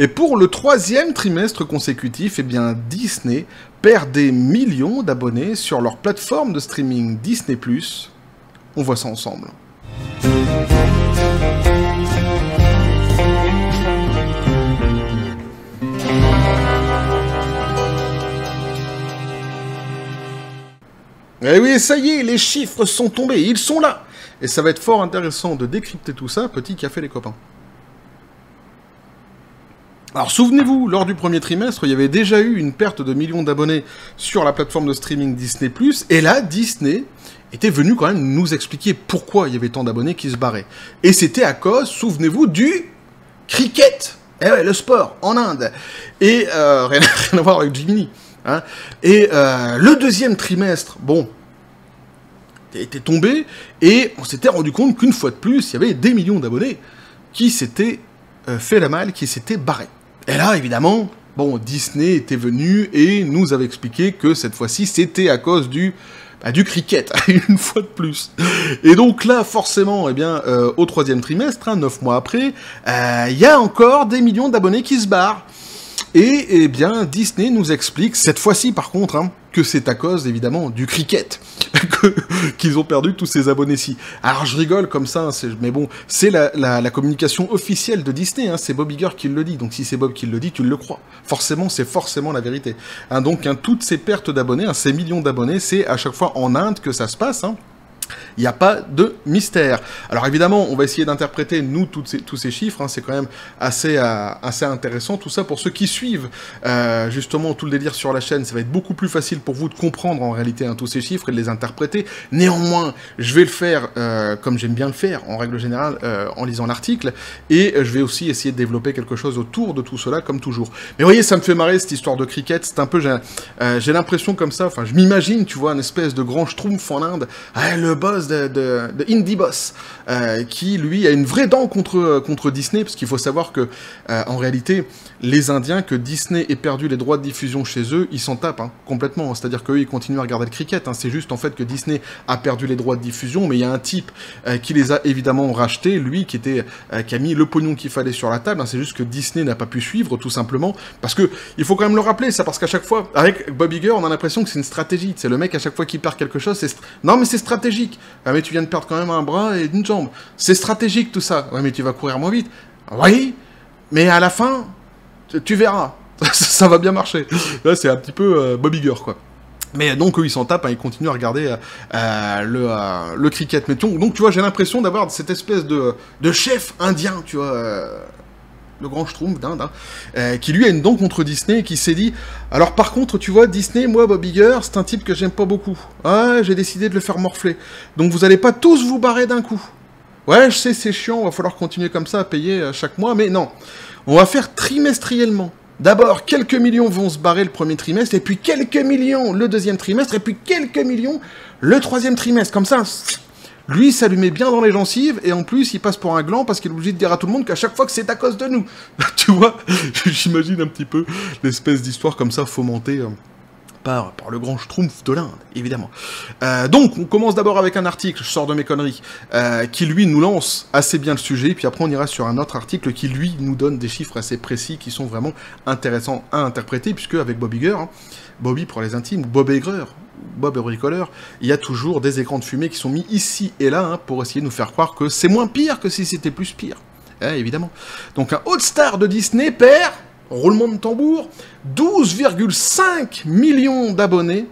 Et pour le troisième trimestre consécutif, eh Disney perd des millions d'abonnés sur leur plateforme de streaming Disney+. On voit ça ensemble. Eh oui, ça y est, les chiffres sont tombés, ils sont là Et ça va être fort intéressant de décrypter tout ça, petit café les copains. Alors souvenez-vous, lors du premier trimestre, il y avait déjà eu une perte de millions d'abonnés sur la plateforme de streaming Disney+, et là, Disney était venu quand même nous expliquer pourquoi il y avait tant d'abonnés qui se barraient. Et c'était à cause, souvenez-vous, du cricket Eh le sport, en Inde Et euh, rien, à voir avec Jiminy. Hein. Et euh, le deuxième trimestre, bon, était tombé, et on s'était rendu compte qu'une fois de plus, il y avait des millions d'abonnés qui s'étaient euh, fait la malle, qui s'étaient barrés. Et là, évidemment, bon, Disney était venu et nous avait expliqué que cette fois-ci, c'était à cause du bah, du cricket, une fois de plus. Et donc là, forcément, eh bien, euh, au troisième trimestre, hein, neuf mois après, euh, il y a encore des millions d'abonnés qui se barrent. Et eh bien, Disney nous explique, cette fois-ci par contre, hein, que c'est à cause évidemment du cricket qu'ils ont perdu tous ces abonnés-ci. Alors je rigole comme ça, mais bon, c'est la, communication officielle de Disney, hein, c'est Bob Iger qui le dit, donc si c'est Bob qui le dit, tu le crois. Forcément, c'est forcément la vérité. Hein, donc toutes ces pertes d'abonnés, ces millions d'abonnés, c'est à chaque fois en Inde que ça se passe. Il n'y a pas de mystère. Alors évidemment, on va essayer d'interpréter, nous, tous ces chiffres. Hein, c'est quand même assez, euh, assez intéressant. Tout ça, pour ceux qui suivent euh, justement tout le délire sur la chaîne, ça va être beaucoup plus facile pour vous de comprendre en réalité hein, tous ces chiffres et de les interpréter. Néanmoins, je vais le faire euh, comme j'aime bien le faire, en règle générale, en lisant l'article. Et je vais aussi essayer de développer quelque chose autour de tout cela, comme toujours. Mais voyez, ça me fait marrer cette histoire de cricket. C'est un peu... J'ai l'impression comme ça, enfin, je m'imagine, tu vois, une espèce de grand schtroumpf en Inde. Ah, le boss de, Indie Boss, euh, qui lui a une vraie dent contre, contre Disney, parce qu'il faut savoir que euh, en réalité, les Indiens, que Disney ait perdu les droits de diffusion chez eux, ils s'en tapent hein, complètement. C'est-à-dire qu'eux, ils continuent à regarder le cricket. Hein. C'est juste en fait que Disney a perdu les droits de diffusion, mais il y a un type euh, qui les a évidemment rachetés, lui qui était qui a mis le pognon qu'il fallait sur la table. Hein. C'est juste que Disney n'a pas pu suivre, tout simplement, parce que il faut quand même le rappeler, ça, parce qu'à chaque fois, avec Bob Iger, on a l'impression que c'est une stratégie. C'est le mec à chaque fois qu'il perd quelque chose, c'est non mais c'est stratégique. Ah, mais tu viens de perdre quand même un bras et une jambe. C'est stratégique tout ça. Mais tu vas courir moins vite. Oui, mais à la fin, tu verras. ça va bien marcher. C'est un petit peu euh, Bobby quoi. Mais donc eux ils s'en tapent, hein, ils continuent à regarder euh, euh, le, le cricket. Mais donc tu vois, j'ai l'impression d'avoir cette espèce de chef indien, tu vois, le grand Schtroumpf d'Inde, hein, euh, qui lui a une dent contre Disney et qui s'est dit alors par contre tu vois Disney moi Bob Iger c'est un type que j'aime pas beaucoup. Ah j'ai décidé de le faire morfler. Donc vous allez pas tous vous barrer d'un coup. Ouais je sais c'est chiant va falloir continuer comme ça à payer euh, chaque mois mais non. On va faire trimestriellement. D'abord, quelques millions vont se barrer le premier trimestre, et puis quelques millions le deuxième trimestre, et puis quelques millions le troisième trimestre. Comme ça, lui, ça lui met bien dans les gencives, et en plus, il passe pour un gland parce qu'il est obligé de dire à tout le monde qu'à chaque fois que c'est à cause de nous. tu vois J'imagine un petit peu l'espèce d'histoire comme ça fomentée. Euh, par, le grand schtroumpf de l'Inde, évidemment. Euh, donc, on commence d'abord avec un article, je sors de mes conneries, euh, qui lui nous lance assez bien le sujet, puis après on ira sur un autre article qui lui nous donne des chiffres assez précis qui sont vraiment intéressants à interpréter, puisque avec Bob Iger, hein, Bobby pour les intimes, Bob Aigreur, Bob le bricoleur, il y a toujours des écrans de fumée qui sont mis ici et là hein, pour essayer de nous faire croire que c'est moins pire que si c'était plus pire. Eh, évidemment. Donc un haut star de Disney perd, roulement de tambour, 12,5 millions d'abonnés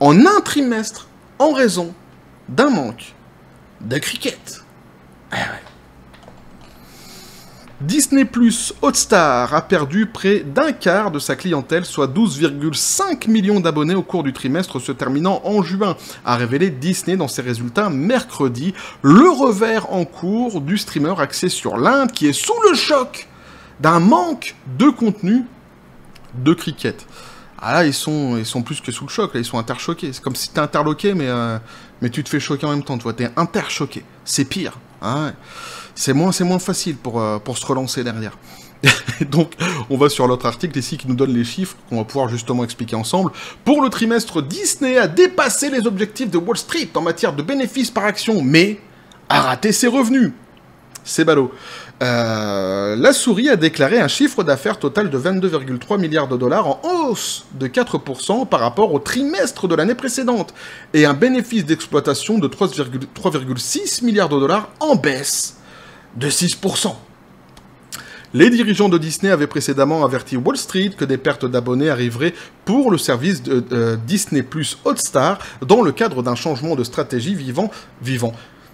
en un trimestre en raison d'un manque de cricket. Eh ouais. Disney Plus Hotstar a perdu près d'un quart de sa clientèle, soit 12,5 millions d'abonnés au cours du trimestre se terminant en juin, a révélé Disney dans ses résultats mercredi, le revers en cours du streamer axé sur l'Inde qui est sous le choc d'un manque de contenu de cricket. Ah là, ils sont, ils sont plus que sous le choc, là, ils sont interchoqués. C'est comme si t'es interloqué, mais, euh, mais tu te fais choquer en même temps, tu vois, t'es interchoqué. C'est pire. Hein c'est moins, moins facile pour, euh, pour se relancer derrière. Donc, on va sur l'autre article ici qui nous donne les chiffres qu'on va pouvoir justement expliquer ensemble. Pour le trimestre, Disney a dépassé les objectifs de Wall Street en matière de bénéfices par action, mais a raté ses revenus. C'est ballot. Euh, la souris a déclaré un chiffre d'affaires total de 22,3 milliards de dollars en hausse de 4% par rapport au trimestre de l'année précédente et un bénéfice d'exploitation de 3,6 milliards de dollars en baisse de 6%. Les dirigeants de Disney avaient précédemment averti Wall Street que des pertes d'abonnés arriveraient pour le service de Disney Plus Hotstar dans le cadre d'un changement de stratégie vivant, vivant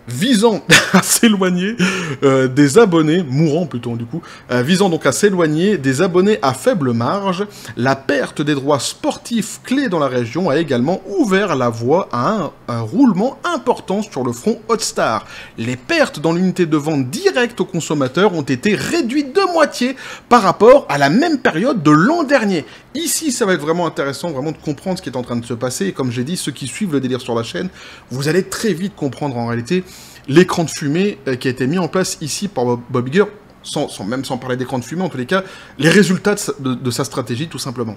visant à s'éloigner euh, des abonnés, mourant plutôt du coup, euh, visant donc à s'éloigner des abonnés à faible marge, la perte des droits sportifs clés dans la région a également ouvert la voie à un, un roulement important sur le front Hotstar. Les pertes dans l'unité de vente directe aux consommateurs ont été réduites de moitié par rapport à la même période de l'an dernier. Ici, ça va être vraiment intéressant vraiment de comprendre ce qui est en train de se passer. Et comme j'ai dit, ceux qui suivent le délire sur la chaîne, vous allez très vite comprendre en réalité l'écran de fumée euh, qui a été mis en place ici par Bob Iger, sans, même sans parler d'écran de fumée, en tous les cas, les résultats de, sa stratégie tout simplement.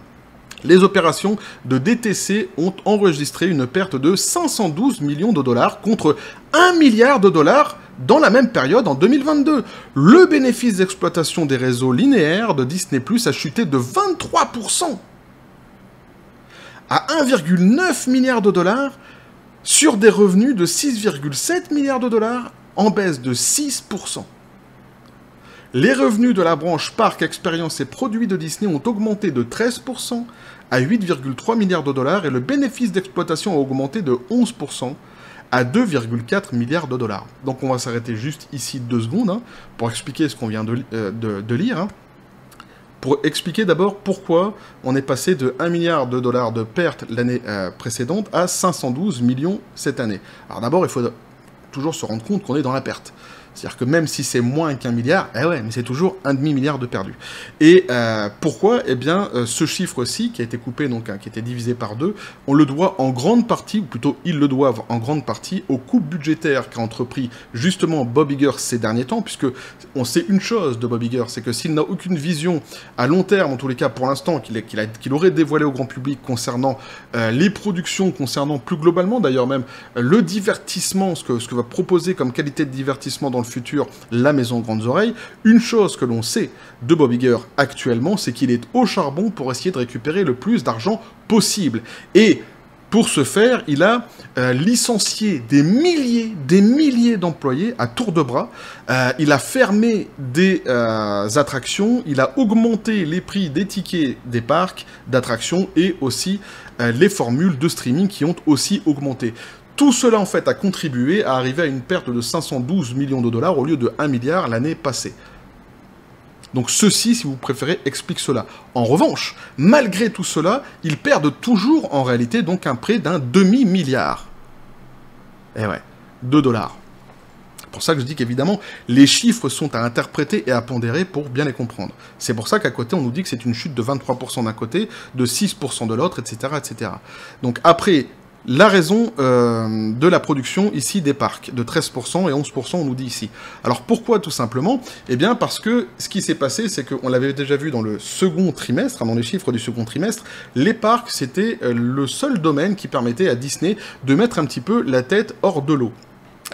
Les opérations de DTC ont enregistré une perte de 512 millions de dollars contre 1 milliard de dollars dans la même période en 2022. Le bénéfice d'exploitation des réseaux linéaires de Disney Plus a chuté de 23% à 1,9 milliard de dollars sur des revenus de 6,7 milliards de dollars, en baisse de 6%. Les revenus de la branche Parc, Expérience et Produits de Disney ont augmenté de 13% à 8,3 milliards de dollars et le bénéfice d'exploitation a augmenté de 11% à 2,4 milliards de dollars. Donc on va s'arrêter juste ici deux secondes hein, pour expliquer ce qu'on vient de, euh, lire. Hein pour expliquer d'abord pourquoi on est passé de 1 milliard de dollars de pertes l'année euh, précédente à 512 millions cette année. Alors d'abord, il faut toujours se rendre compte qu'on est dans la perte. C'est-à-dire que même si c'est moins qu'un milliard, eh ouais, mais c'est toujours un demi-milliard de perdus. Et euh, pourquoi? Eh bien, euh, ce chiffre-ci, qui a été coupé, donc hein, qui a été divisé par deux, on le doit en grande partie, ou plutôt ils le doivent en grande partie, aux coupes budgétaires qu'a entrepris justement Bob Iger ces derniers temps, puisque on sait une chose de Bob Iger, c'est que s'il n'a aucune vision à long terme, en tous les cas pour l'instant, qu'il aurait dévoilé au grand public concernant euh, les productions, concernant plus globalement d'ailleurs même le divertissement, ce que, ce que va proposer comme qualité de divertissement dans le futur la maison Grandes Oreilles, une chose que l'on sait de Bob Iger actuellement, c'est qu'il est au charbon pour essayer de récupérer le plus d'argent possible. Et pour ce faire, il a euh, licencié des milliers, des milliers d'employés à tour de bras. Euh, il a fermé des euh, attractions, il a augmenté les prix des tickets des parcs d'attractions et aussi les formules de streaming qui ont aussi augmenté. Tout cela, en fait, a contribué à arriver à une perte de 512 millions de dollars au lieu de 1 milliard l'année passée. Donc ceci, si vous préférez, explique cela. En revanche, malgré tout cela, ils perdent toujours en réalité donc un prêt d'un demi-milliard. Eh ouais, 2 dollars. Pour ça que je dis qu'évidemment, les chiffres sont à interpréter et à pondérer pour bien les comprendre. C'est pour ça qu'à côté, on nous dit que c'est une chute de 23% d'un côté, de 6% de l'autre, etc., etc. Donc après, la raison euh, de la production ici des parcs, de 13% et 11% on nous dit ici. Alors pourquoi tout simplement? Eh bien parce que ce qui s'est passé, c'est qu'on l'avait déjà vu dans le second trimestre, hein, dans les chiffres du second trimestre, les parcs c'était euh, le seul domaine qui permettait à Disney de mettre un petit peu la tête hors de l'eau.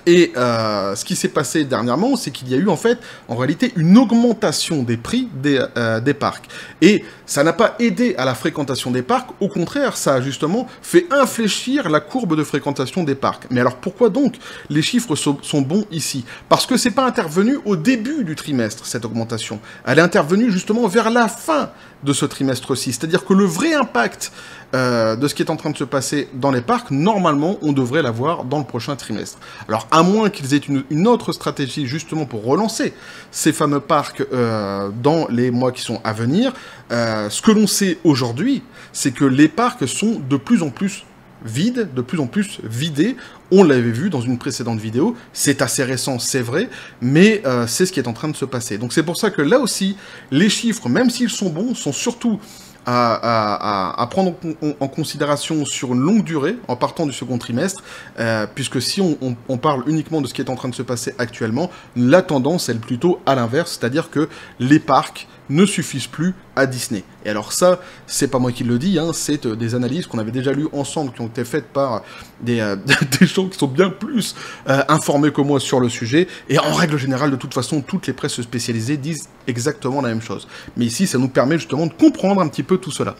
Et euh, ce qui s'est passé dernièrement, c'est qu'il y a eu en fait, en réalité, une augmentation des prix des, euh, des parcs. Et ça n'a pas aidé à la fréquentation des parcs, au contraire, ça a justement fait infléchir la courbe de fréquentation des parcs. Mais alors pourquoi donc les chiffres sont, bons ici? Parce que c'est pas intervenu au début du trimestre, cette augmentation. Elle est intervenue justement vers la fin de ce trimestre-ci. C'est-à-dire que le vrai impact euh, de ce qui est en train de se passer dans les parcs, normalement, on devrait l'avoir dans le prochain trimestre. Alors, à moins qu'ils aient une, autre stratégie justement pour relancer ces fameux parcs euh, dans les mois qui sont à venir, euh, ce que l'on sait aujourd'hui, c'est que les parcs sont de plus en plus vides, de plus en plus vidés. On l'avait vu dans une précédente vidéo, c'est assez récent, c'est vrai, mais c'est ce qui est en train de se passer. Donc c'est pour ça que là aussi, les chiffres, même s'ils sont bons, sont surtout à, prendre en, considération sur une longue durée, en partant du second trimestre, euh, puisque si on, parle uniquement de ce qui est en train de se passer actuellement, la tendance est plutôt à l'inverse, c'est-à-dire que les parcs ne suffisent plus à Disney. Et alors ça, c'est pas moi qui le dis, hein, c'est euh, des analyses qu'on avait déjà lues ensemble, qui ont été faites par des, euh, des gens qui sont bien plus euh, informés que moi sur le sujet. Et en règle générale, de toute façon, toutes les presses spécialisées disent exactement la même chose. Mais ici, ça nous permet justement de comprendre un petit peu tout cela.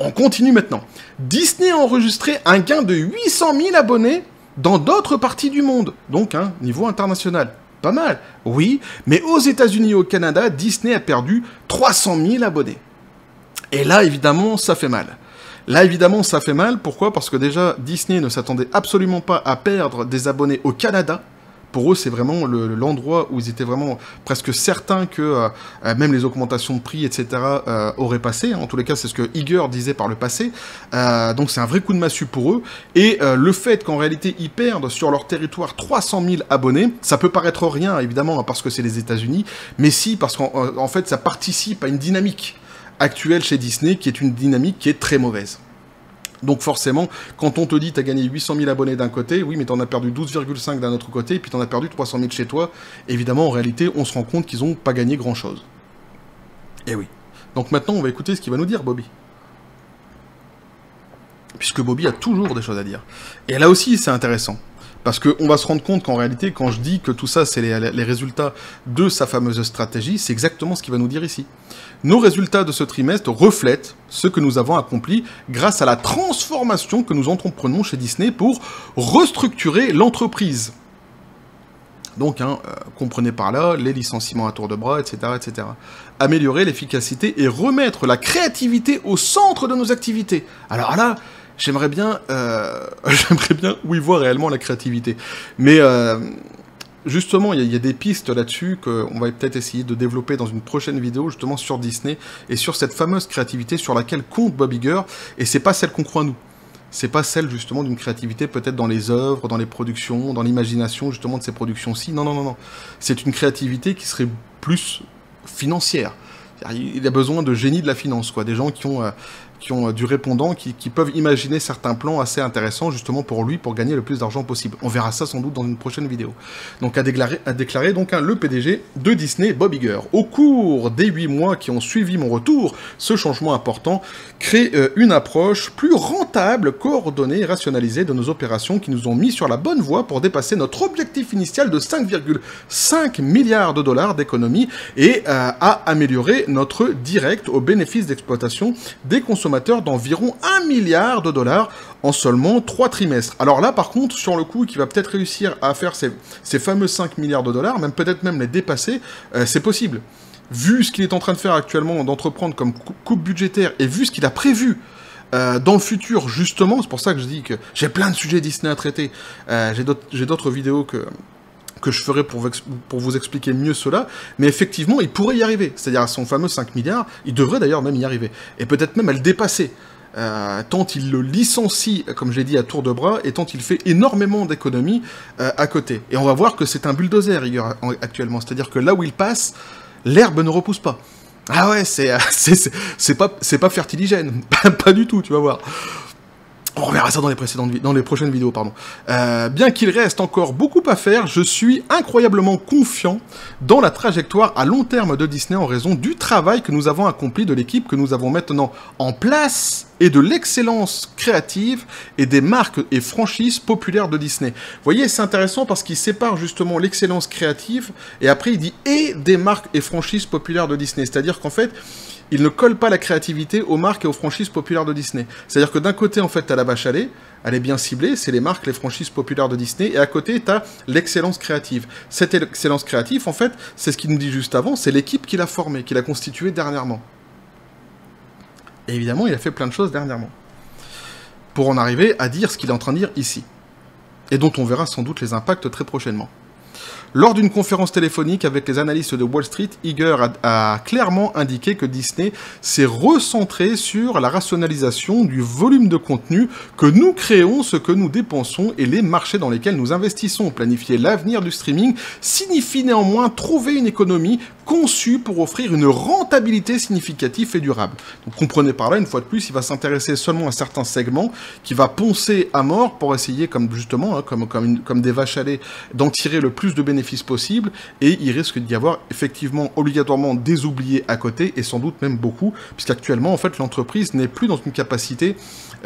On continue maintenant. Disney a enregistré un gain de 800 000 abonnés dans d'autres parties du monde, donc hein, niveau international. Pas mal, oui, mais aux États-Unis et au Canada, Disney a perdu 300 000 abonnés. Et là, évidemment, ça fait mal. Là, évidemment, ça fait mal. Pourquoi? Parce que déjà, Disney ne s'attendait absolument pas à perdre des abonnés au Canada pour eux, c'est vraiment l'endroit où ils étaient vraiment presque certains que euh, euh, même les augmentations de prix, etc., euh, auraient passé. En tous les cas, c'est ce que Iger disait par le passé. donc c'est un vrai coup de massue pour eux. Et le fait qu'en réalité, ils perdent sur leur territoire 300 000 abonnés, ça peut paraître rien, évidemment, parce que c'est les États-Unis, mais si, parce qu'en fait, ça participe à une dynamique actuelle chez Disney qui est une dynamique qui est très mauvaise. Donc forcément, quand on te dit tu as gagné 800 000 abonnés d'un côté, oui, mais tu en as perdu 12,5 d'un autre côté, et puis tu en as perdu 300 000 chez toi, évidemment, en réalité, on se rend compte qu'ils n'ont pas gagné grand-chose. Eh oui. Donc maintenant, on va écouter ce qu'il va nous dire, Bobby. Puisque Bobby a toujours des choses à dire. Et là aussi, c'est intéressant. Parce qu'on va se rendre compte qu'en réalité, quand je dis que tout ça, c'est les, résultats de sa fameuse stratégie, c'est exactement ce qu'il va nous dire ici. Nos résultats de ce trimestre reflètent ce que nous avons accompli grâce à la transformation que nous entreprenons chez Disney pour restructurer l'entreprise. Donc, hein, euh, comprenez par là les licenciements à tour de bras, etc., etc. Améliorer l'efficacité et remettre la créativité au centre de nos activités. Alors là, j'aimerais bien, euh, j'aimerais bien où y voit réellement la créativité. Mais euh, justement, il y, a des pistes là-dessus qu'on va peut-être essayer de développer dans une prochaine vidéo, justement sur Disney et sur cette fameuse créativité sur laquelle compte Bob Iger, et c'est pas celle qu'on croit nous. C'est pas celle justement d'une créativité peut-être dans les œuvres, dans les productions, dans l'imagination justement de ces productions-ci. Non, non, non, non. C'est une créativité qui serait plus financière. Il a besoin de génie de la finance, quoi. Des gens qui ont, euh, qui ont euh, du répondant, qui, peuvent imaginer certains plans assez intéressants justement pour lui, pour gagner le plus d'argent possible. On verra ça sans doute dans une prochaine vidéo. Donc a déclaré, a déclaré donc le PDG de Disney, Bob Iger. Au cours des huit mois qui ont suivi mon retour, ce changement important crée euh, une approche plus rentable, coordonnée et rationalisée de nos opérations qui nous ont mis sur la bonne voie pour dépasser notre objectif initial de 5,5 milliards de dollars d'économie et euh, à améliorer notre direct au bénéfice d'exploitation des consommateurs d'environ 1 milliard de dollars en seulement 3 trimestres. Alors là, par contre, sur le coup, qui va peut-être réussir à faire ces, fameux 5 milliards de dollars, même peut-être même les dépasser, euh, c'est possible. Vu ce qu'il est en train de faire actuellement, d'entreprendre comme coupe budgétaire, et vu ce qu'il a prévu euh, dans le futur, justement, c'est pour ça que je dis que j'ai plein de sujets Disney à traiter. Euh, j'ai d'autres vidéos que, que je ferai pour, vous expliquer mieux cela, mais effectivement, il pourrait y arriver. C'est-à-dire à son fameux 5 milliards, il devrait d'ailleurs même y arriver. Et peut-être même à le dépasser. Euh, tant il le licencie, comme j'ai dit, à tour de bras, et tant il fait énormément d'économies euh, à côté. Et on va voir que c'est un bulldozer actuellement, c'est-à-dire que là où il passe, l'herbe ne repousse pas. Ah ouais, c'est c'est pas pas fertiligène, pas du tout, tu vas voir. On verra ça dans les, précédentes, dans les prochaines vidéos, pardon. Euh, bien qu'il reste encore beaucoup à faire, je suis incroyablement confiant dans la trajectoire à long terme de Disney en raison du travail que nous avons accompli, de l'équipe que nous avons maintenant en place et de l'excellence créative et des marques et franchises populaires de Disney. Vous voyez, c'est intéressant parce qu'il sépare justement l'excellence créative et après il dit et des marques et franchises populaires de Disney. C'est-à-dire qu'en fait, il ne colle pas la créativité aux marques et aux franchises populaires de Disney. C'est-à-dire que d'un côté, en fait, tu as la vache à lait, elle est bien ciblée, c'est les marques, les franchises populaires de Disney, et à côté, tu as l'excellence créative. Cette excellence créative, en fait, c'est ce qu'il nous dit juste avant, c'est l'équipe qui l'a formée, qui l'a constituée dernièrement. Évidemment, il a fait plein de choses dernièrement. Pour en arriver à dire ce qu'il est en train de dire ici. Et dont on verra sans doute les impacts très prochainement. Lors d'une conférence téléphonique avec les analystes de Wall Street, Iger a, clairement indiqué que Disney s'est recentré sur la rationalisation du volume de contenu que nous créons, ce que nous dépensons et les marchés dans lesquels nous investissons. Planifier l'avenir du streaming signifie néanmoins trouver une économie conçu pour offrir une rentabilité significative et durable. Donc comprenez par là, une fois de plus, il va s'intéresser seulement à certains segments, qui va poncer à mort pour essayer, comme justement, hein, comme, des vaches à lait, d'en tirer le plus de bénéfices possible, et il risque d'y avoir effectivement obligatoirement des oubliés à côté, et sans doute même beaucoup, puisqu'actuellement, en fait, l'entreprise n'est plus dans une capacité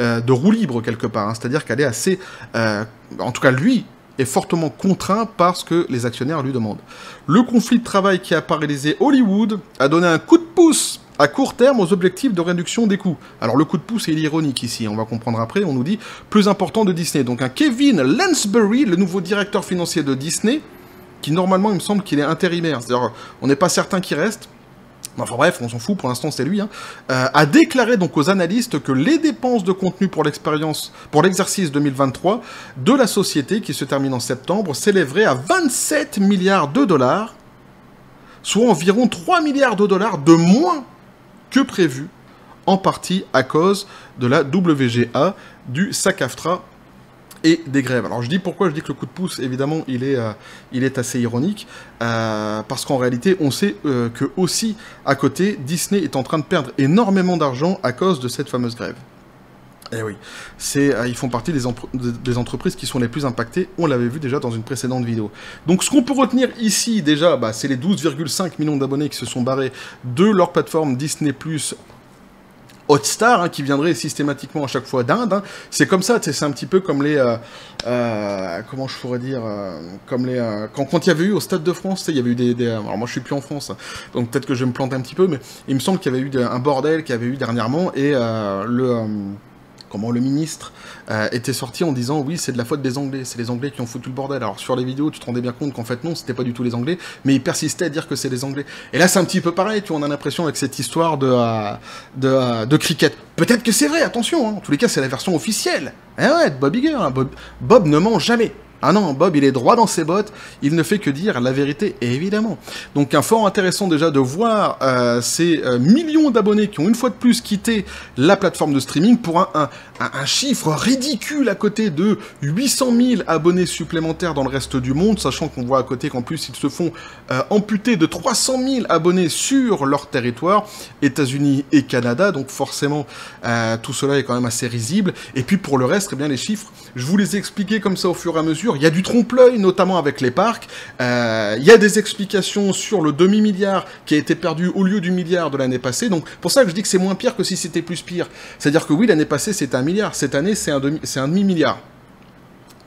euh, de roue libre quelque part, hein. c'est-à-dire qu'elle est assez, euh, en tout cas lui, est fortement contraint par ce que les actionnaires lui demandent. Le conflit de travail qui a paralysé Hollywood a donné un coup de pouce à court terme aux objectifs de réduction des coûts. Alors le coup de pouce est ironique ici, on va comprendre après, on nous dit plus important de Disney. Donc un Kevin Lansbury, le nouveau directeur financier de Disney, qui normalement il me semble qu'il est intérimaire, c'est-à-dire on n'est pas certain qu'il reste, enfin bref, on s'en fout, pour l'instant c'est lui, hein, euh, a déclaré donc aux analystes que les dépenses de contenu pour l'expérience, pour l'exercice 2023 de la société, qui se termine en septembre, s'élèveraient à 27 milliards de dollars, soit environ 3 milliards de dollars de moins que prévu, en partie à cause de la WGA, du SAC-AFTRA et des grèves. Alors je dis pourquoi je dis que le coup de pouce, évidemment, il est, euh, il est assez ironique, euh, parce qu'en réalité, on sait euh, que aussi, à côté, Disney est en train de perdre énormément d'argent à cause de cette fameuse grève. Eh oui, c'est, ils font partie des, des, entreprises qui sont les plus impactées, on l'avait vu déjà dans une précédente vidéo. Donc ce qu'on peut retenir ici déjà, bah, c'est les 12,5 millions d'abonnés qui se sont barrés de leur plateforme Disney ⁇ Hotstar, hein, qui viendrait systématiquement à chaque fois d'Inde. Hein. C'est comme ça, c'est un petit peu comme les... Euh, euh, comment je pourrais dire euh, Comme les... quand, quand il y avait eu au Stade de France, il y avait eu des, Alors moi je suis plus en France, hein. donc peut-être que je vais me planter un petit peu, mais il me semble qu'il y avait eu un bordel qu'il y avait eu dernièrement, et le comment le ministre euh, était sorti en disant oui c'est de la faute des Anglais, c'est les Anglais qui ont foutu le bordel. Alors sur les vidéos tu te rendais bien compte qu'en fait non c'était pas du tout les Anglais, mais il persistait à dire que c'est les Anglais. Et là c'est un petit peu pareil, tu vois, on a l'impression avec cette histoire de euh, de, euh, de, cricket. Peut-être que c'est vrai, attention, hein. en tous les cas c'est la version officielle. Eh ouais, Bob Iger, hein. Bob, Bob ne ment jamais. Ah non, Bob, il est droit dans ses bottes, il ne fait que dire la vérité, évidemment. Donc un fort intéressant déjà de voir euh, ces euh, millions d'abonnés qui ont une fois de plus quitté la plateforme de streaming pour un, chiffre ridicule à côté de 800 000 abonnés supplémentaires dans le reste du monde, sachant qu'on voit à côté qu'en plus ils se font euh, amputer de 300 000 abonnés sur leur territoire, États-Unis et Canada, donc forcément tout cela est quand même assez risible. Et puis pour le reste, eh bien les chiffres, je vous les ai expliqués comme ça au fur et à mesure il y a du trompe-l'œil, notamment avec les parcs. Euh, il y a des explications sur le demi-milliard qui a été perdu au lieu du milliard de l'année passée. Donc, pour ça que je dis que c'est moins pire que si c'était plus pire. C'est-à-dire que oui, l'année passée, c'était un milliard. Cette année, c'est un, demi, demi-milliard.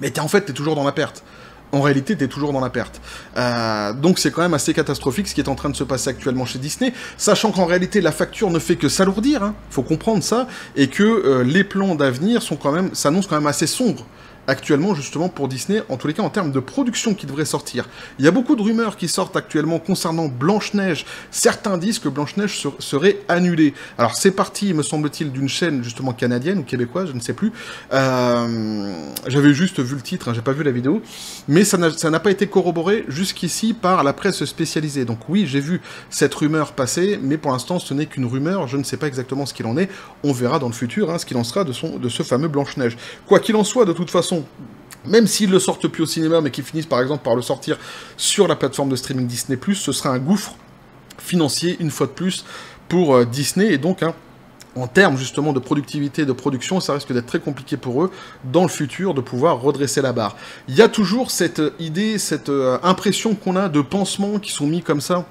Mais es, en fait, t'es toujours dans la perte. En réalité, t'es toujours dans la perte. Euh, donc c'est quand même assez catastrophique ce qui est en train de se passer actuellement chez Disney, sachant qu'en réalité la facture ne fait que s'alourdir, hein, faut comprendre ça, et que euh, les plans d'avenir sont quand même, s'annoncent quand même assez sombres actuellement justement pour Disney, en tous les cas en termes de production qui devrait sortir. Il y a beaucoup de rumeurs qui sortent actuellement concernant Blanche-Neige. Certains disent que Blanche-Neige serait annulée. Alors c'est parti, me semble-t-il, d'une chaîne justement canadienne ou québécoise, je ne sais plus. Euh, J'avais juste vu le titre, hein, j'ai pas vu la vidéo, mais ça n'a pas été corroboré jusqu'ici par la presse spécialisée. Donc oui, j'ai vu cette rumeur passer, mais pour l'instant ce n'est qu'une rumeur, je ne sais pas exactement ce qu'il en est. On verra dans le futur hein, ce qu'il en sera de, son, de ce fameux Blanche-Neige. Quoi qu'il en soit, de toute façon, même s'ils le sortent plus au cinéma, mais qu'ils finissent par exemple par le sortir sur la plateforme de streaming Disney+, ce sera un gouffre financier, une fois de plus, pour euh, Disney, et donc, hein, en termes justement de productivité et de production, ça risque d'être très compliqué pour eux, dans le futur, de pouvoir redresser la barre. Il y a toujours cette idée, cette euh, impression qu'on a de pansements qui sont mis comme ça,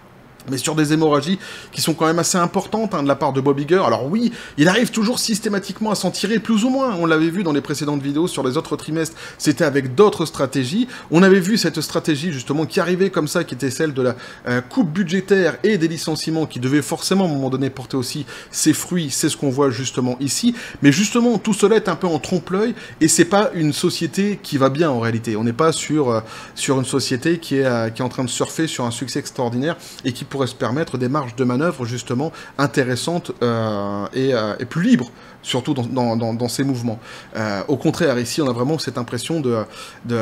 mais sur des hémorragies qui sont quand même assez importantes hein, de la part de Bob Iger. Alors oui, il arrive toujours systématiquement à s'en tirer plus ou moins. On l'avait vu dans les précédentes vidéos sur les autres trimestres, c'était avec d'autres stratégies. On avait vu cette stratégie justement qui arrivait comme ça, qui était celle de la euh, coupe budgétaire et des licenciements qui devait forcément à un moment donné porter aussi ses fruits. C'est ce qu'on voit justement ici. Mais justement, tout cela est un peu en trompe-l'œil et c'est pas une société qui va bien en réalité. On n'est pas sur, euh, sur une société qui est, euh, qui est en train de surfer sur un succès extraordinaire et qui pourrait se permettre des marges de manœuvre justement intéressantes euh, euh, et, plus libres surtout dans, ces mouvements. Euh, au contraire, ici, on a vraiment cette impression de... de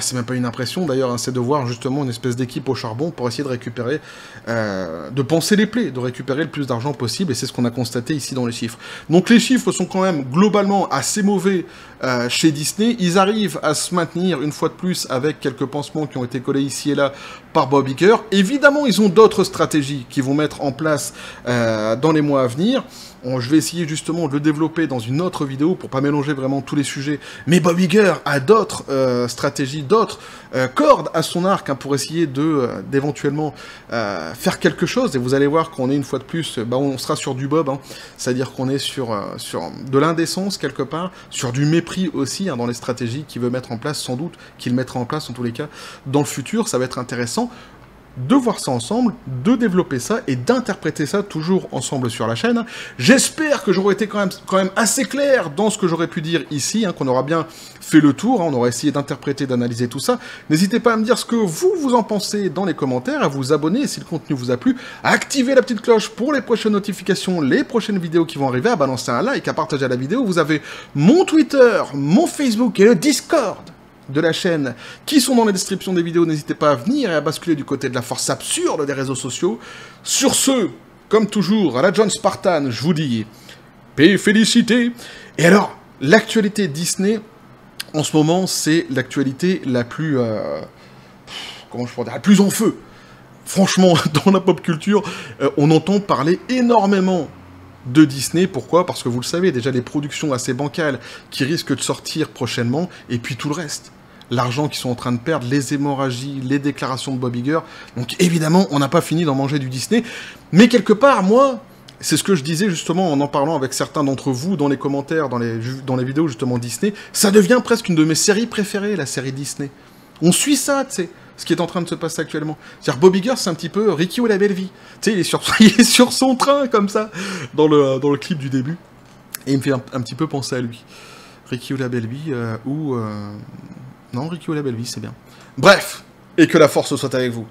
c'est même pas une impression d'ailleurs, hein, c'est de voir justement une espèce d'équipe au charbon pour essayer de récupérer, de penser les plaies, de récupérer le plus d'argent possible, et c'est ce qu'on a constaté ici dans les chiffres. Donc les chiffres sont quand même globalement assez mauvais chez Disney, ils arrivent à se maintenir une fois de plus avec quelques pansements qui ont été collés ici et là par Bob Iger. Évidemment, ils ont d'autres stratégies qu'ils vont mettre en place euh, dans les mois à venir. je vais essayer justement de le développer dans une autre vidéo pour pas mélanger vraiment tous les sujets. Mais Bob Iger a d'autres euh, stratégies, d'autres euh, cordes à son arc hein, pour essayer de d'éventuellement faire quelque chose. Et vous allez voir qu'on est une fois de plus, bah, on sera sur du Bob, hein. c'est-à-dire qu'on est sur sur de l'indécence quelque part, sur du mépris aussi hein, dans les stratégies qu'il veut mettre en place, sans doute qu'il mettra en place en tous les cas dans le futur. Ça va être intéressant de voir ça ensemble, de développer ça et d'interpréter ça toujours ensemble sur la chaîne. J'espère que j'aurai été quand même, quand même assez clair dans ce que j'aurais pu dire ici, hein, qu'on aura bien fait le tour, hein, on aura essayé d'interpréter, d'analyser tout ça. N'hésitez pas à me dire ce que vous, vous en pensez dans les commentaires, à vous abonner si le contenu vous a plu, à activer la petite cloche pour les prochaines notifications, les prochaines vidéos qui vont arriver, à balancer un like, à partager la vidéo. Vous avez mon Twitter, mon Facebook et le Discord de la chaîne qui sont dans la description des vidéos. N'hésitez pas à venir et à basculer du côté de la force absurde des réseaux sociaux. Sur ce, comme toujours, à la John Spartan, je vous dis paix félicité. Et alors, l'actualité Disney, en ce moment, c'est l'actualité la plus... Euh, comment je pourrais dire La plus en feu. Franchement, dans la pop culture, euh, on entend parler énormément de Disney. Pourquoi? Parce que vous le savez, déjà des productions assez bancales qui risquent de sortir prochainement, et puis tout le reste. L'argent qu'ils sont en train de perdre, les hémorragies, les déclarations de Bob Iger. Donc évidemment, on n'a pas fini d'en manger du Disney. Mais quelque part, moi, c'est ce que je disais justement en en parlant avec certains d'entre vous dans les commentaires, dans les, dans les vidéos justement Disney. Ça devient presque une de mes séries préférées, la série Disney. On suit ça, tu sais ce qui est en train de se passer actuellement. C'est-à-dire Bobby Iger, c'est un petit peu Ricky ou la belle vie. Tu sais, il est, sur, il est sur son train, comme ça, dans le, dans le clip du début. Et il me fait un, petit peu penser à lui. Ricky ou la belle vie, euh, ou... Euh, non, Ricky ou la belle vie, c'est bien. Bref, et que la force soit avec vous.